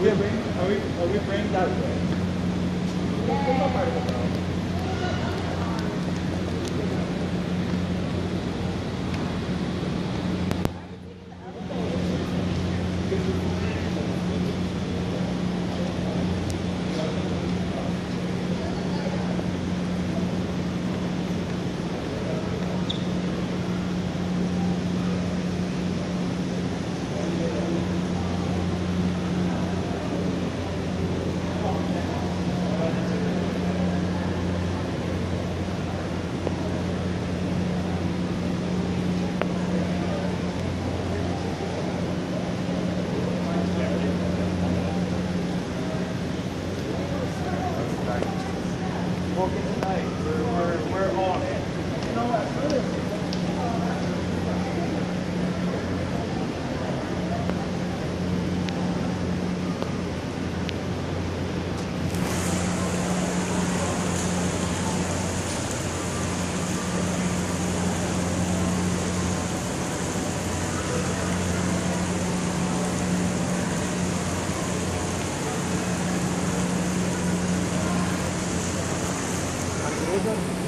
are are we, are we praying that way? walking tonight. Thank